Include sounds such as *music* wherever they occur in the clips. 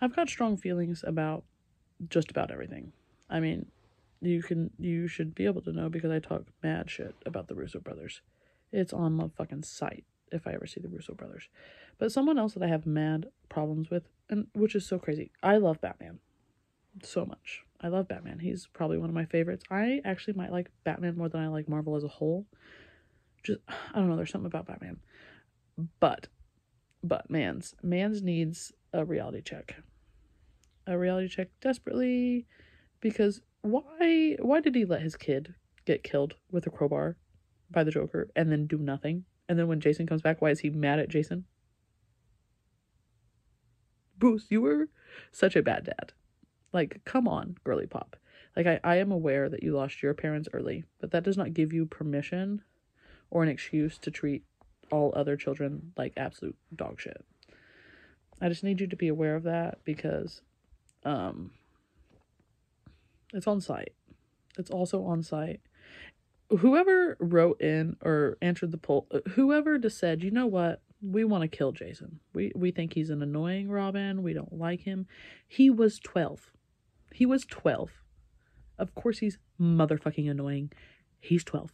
I've got strong feelings about just about everything. I mean, you can you should be able to know because I talk mad shit about the Russo brothers. It's on my fucking sight if I ever see the Russo brothers. But someone else that I have mad problems with, and which is so crazy. I love Batman so much. I love Batman. He's probably one of my favorites. I actually might like Batman more than I like Marvel as a whole. Just I don't know, there's something about Batman. But but man's man's needs a reality check. A reality check desperately because why why did he let his kid get killed with a crowbar by the Joker and then do nothing? And then when Jason comes back, why is he mad at Jason? Bruce, you were such a bad dad. Like, come on, girly pop. Like, I, I am aware that you lost your parents early, but that does not give you permission or an excuse to treat all other children like absolute dog shit. I just need you to be aware of that because um it's on sight. It's also on sight. Whoever wrote in or answered the poll, whoever just said, you know what, we want to kill Jason. We we think he's an annoying Robin. We don't like him. He was twelve. He was twelve. Of course he's motherfucking annoying. He's twelve.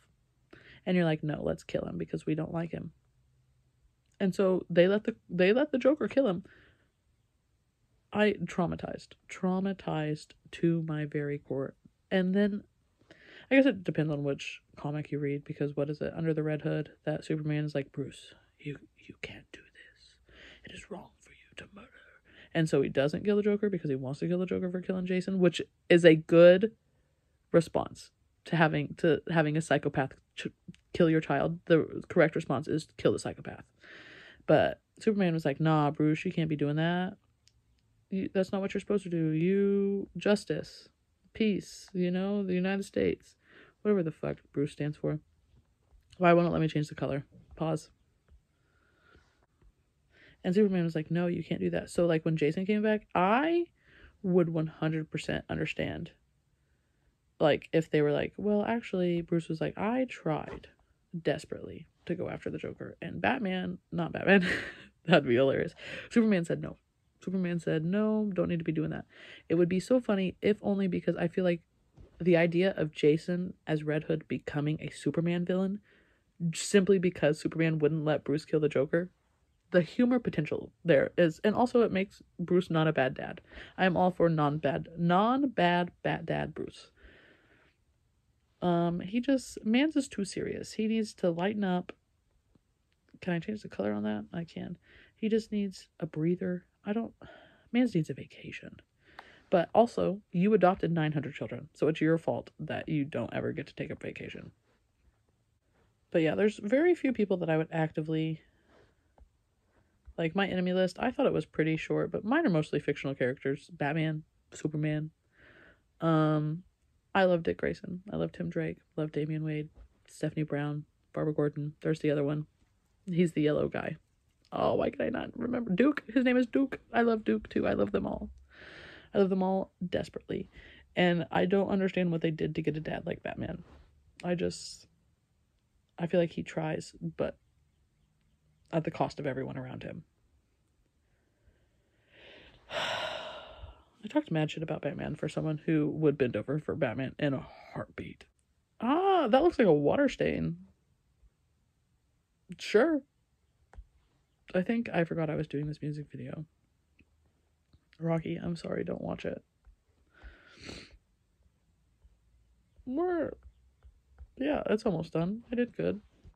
And you're like, no, let's kill him because we don't like him. And so they let the they let the Joker kill him. I traumatized, traumatized to my very core. And then, I guess it depends on which comic you read because what is it under the Red Hood that Superman is like Bruce, you you can't do this. It is wrong for you to murder. And so he doesn't kill the Joker because he wants to kill the Joker for killing Jason, which is a good response to having to having a psychopath ch- kill your child. The correct response is kill the psychopath. But Superman was like, "Nah, Bruce, you can't be doing that. You, that's not what you're supposed to do. You justice, peace. You know, the United States, whatever the fuck Bruce stands for. Why won't it let me change the color? Pause." And Superman was like, "No, you can't do that." So like when Jason came back, I would 100% understand like if they were like, well, actually, Bruce was like, I tried desperately to go after the Joker, and Batman, not Batman, *laughs* that'd be hilarious. Superman said no. Superman said no, don't need to be doing that. It would be so funny if only because I feel like the idea of Jason as Red Hood becoming a Superman villain simply because Superman wouldn't let Bruce kill the Joker. The humor potential there is, and also it makes Bruce not a bad dad. I am all for non bad, non bad, bad dad Bruce. Um, he just Mans is too serious. He needs to lighten up. Can I change the color on that? I can. He just needs a breather. I don't. Mans needs a vacation. But also, you adopted 900 children, so it's your fault that you don't ever get to take a vacation. But yeah, there's very few people that I would actively like my enemy list. I thought it was pretty short, but mine are mostly fictional characters: Batman, Superman, um, I love Dick Grayson. I love Tim Drake. Love Damian Wayne, Stephanie Brown, Barbara Gordon. There's the other one. He's the yellow guy. Oh, why could I not remember? Duke. His name is Duke. I love Duke too. I love them all. I love them all desperately. And I don't understand what they did to get a dad like Batman. I just. I feel like he tries, but at the cost of everyone around him. *sighs* I talked mad shit about Batman for someone who would bend over for Batman in a heartbeat. Ah, that looks like a water stain. Sure. I think I forgot I was doing this music video. Rocky, I'm sorry, don't watch it. We're. Yeah, it's almost done. I did good.